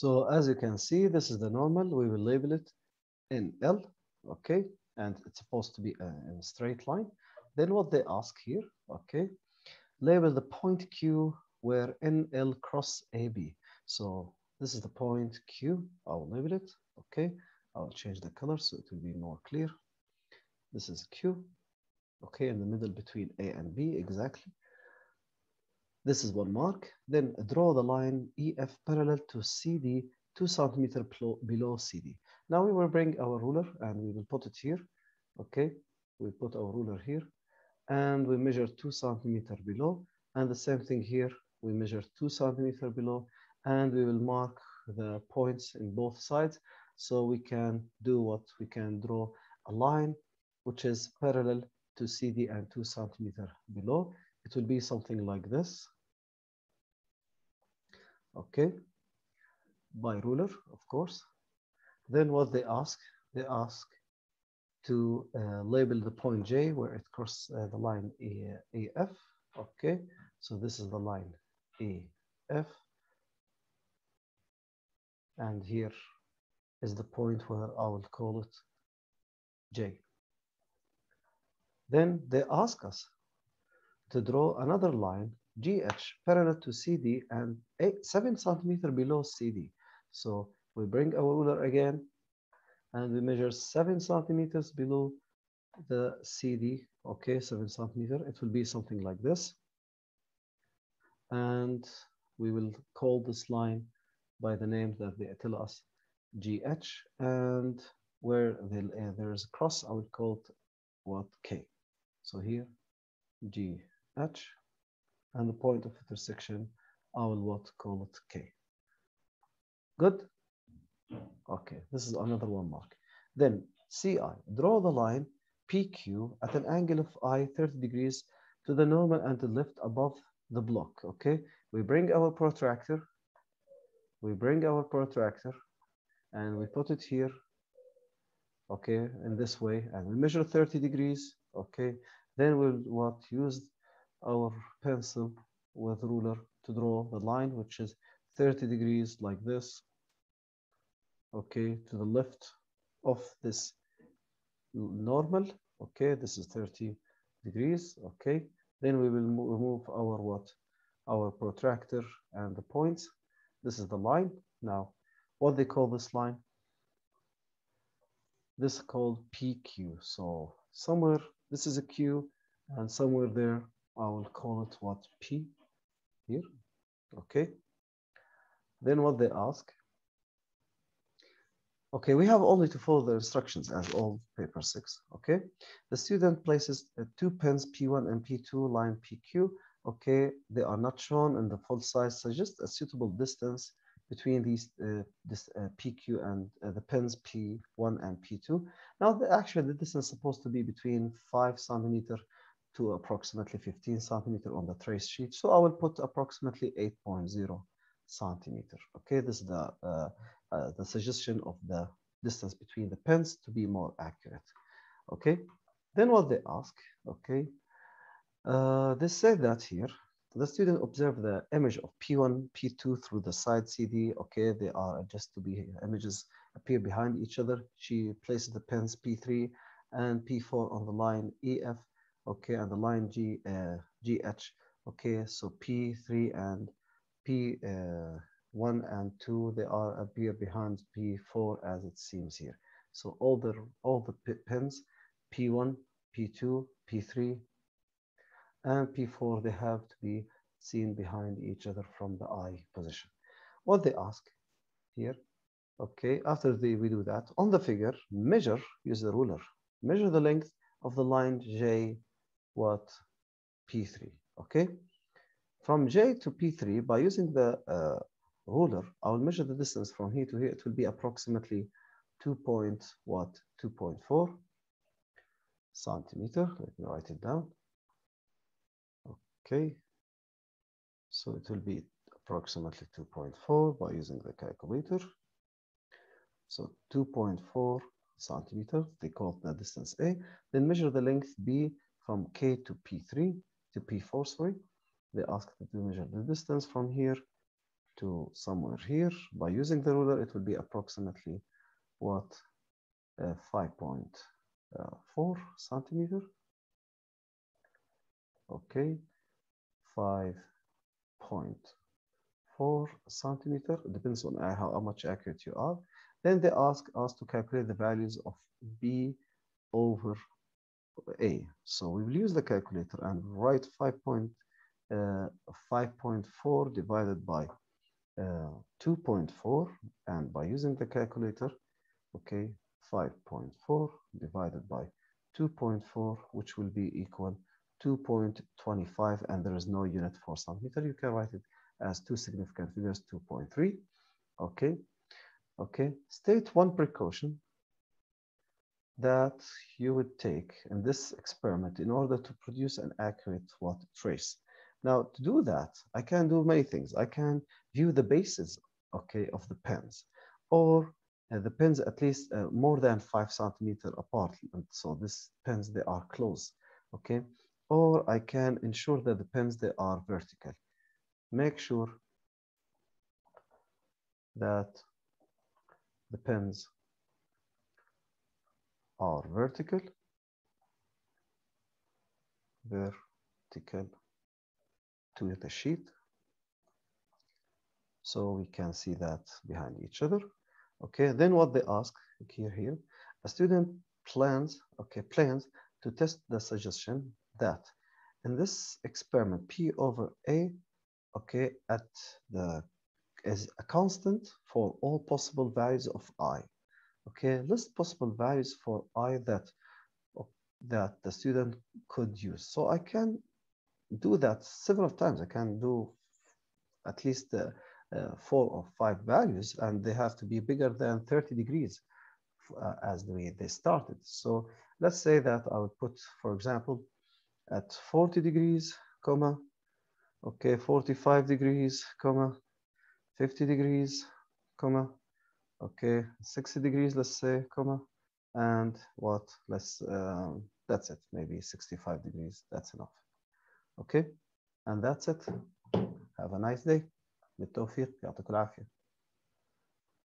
So as you can see, this is the normal. We will label it in L, okay? And it's supposed to be a, a straight line. Then what they ask here, okay? Label the point Q where NL cross AB. So this is the point Q. I'll label it, okay? I'll change the color so it will be more clear. This is Q, okay, in the middle between A and B, exactly. This is one mark. Then draw the line EF parallel to CD, two centimeter below CD. Now we will bring our ruler and we will put it here, okay? We put our ruler here and we measure two centimeter below. And the same thing here, we measure two centimeter below and we will mark the points in both sides so we can do what we can draw a line which is parallel to CD and two centimeter below. It will be something like this. Okay, by ruler, of course. Then what they ask, they ask to uh, label the point J where it crosses uh, the line A, AF. Okay, so this is the line AF. And here is the point where I will call it J. Then they ask us to draw another line GH parallel to CD and eight, seven centimeter below CD. So we bring our ruler again and we measure seven centimeters below the CD. Okay, seven centimeter. It will be something like this. And we will call this line by the name that they tell us GH. And where uh, there is a cross, I will call it what K. So here, GH and the point of intersection, I will what call it K. Good? Okay, this is another one mark. Then CI, draw the line PQ at an angle of I 30 degrees to the normal and the left above the block, okay? We bring our protractor, we bring our protractor and we put it here, okay, in this way, and we measure 30 degrees, okay? Then we'll what use our pencil with ruler to draw the line, which is 30 degrees like this, okay, to the left of this normal, okay, this is 30 degrees, okay. Then we will remove our what? Our protractor and the points. This is the line. Now, what they call this line? This is called PQ. So somewhere, this is a Q, and somewhere there I will call it what P here, okay? Then what they ask, okay, we have only to follow the instructions as all paper six, okay? The student places uh, two pens P1 and P2 line PQ, okay? They are not shown in the full size, suggest a suitable distance between these uh, this uh, PQ and uh, the pens P1 and P2. Now, the, actually, the distance is supposed to be between five centimeter to approximately 15 centimeter on the trace sheet. So I will put approximately 8.0 centimeter. Okay, this is the, uh, uh, the suggestion of the distance between the pens to be more accurate. Okay, then what they ask, okay, uh, they say that here, the student observed the image of P1, P2 through the side CD. Okay, they are just to be images appear behind each other. She places the pens P3 and P4 on the line EF okay, and the line G, uh, GH, okay, so P3 and P1 uh, and 2, they are appear behind P4 as it seems here. So all the, all the pins, P1, P2, P3, and P4, they have to be seen behind each other from the eye position. What they ask here, okay, after they, we do that, on the figure, measure, use the ruler, measure the length of the line J what P3, okay? From J to P3, by using the uh, ruler, I will measure the distance from here to here. It will be approximately 2 point, what, 2.4 centimeter. Let me write it down. Okay. So it will be approximately 2.4 by using the calculator. So 2.4 centimeter, they call the distance A. Then measure the length B from K to P3 to P4, sorry. They ask that we measure the distance from here to somewhere here. By using the ruler, it will be approximately what? Uh, 5.4 centimeter. Okay, 5.4 centimeter. It depends on uh, how, how much accurate you are. Then they ask us to calculate the values of B over A. So we will use the calculator and write 5.4 uh, divided by uh, 2.4 and by using the calculator, okay, 5.4 divided by 2.4, which will be equal 2.25 and there is no unit for centimeter. You can write it as two significant figures, 2.3, okay. Okay, state one precaution that you would take in this experiment in order to produce an accurate what trace. Now, to do that, I can do many things. I can view the bases, okay, of the pens, or uh, the pens at least uh, more than five centimeter apart. And so these pens, they are close, okay? Or I can ensure that the pens, they are vertical. Make sure that the pens are vertical, vertical to the sheet. So we can see that behind each other. Okay, then what they ask here, here, a student plans, okay, plans to test the suggestion that in this experiment, B over A, okay, at the is a constant for all possible values of i. Okay, list possible values for i that that the student could use. So I can do that several times. I can do at least uh, uh, four or five values, and they have to be bigger than 30 degrees uh, as the way they started. So let's say that I would put, for example, at 40 degrees, comma, okay, 45 degrees, comma, 50 degrees, comma, okay, 60 degrees, let's say, comma, and what, let's, um, that's it, maybe 65 degrees, that's enough. Okay, and that's it. Have a nice day. بالتوفيق يعطيكم العافية